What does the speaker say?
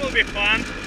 will be fun.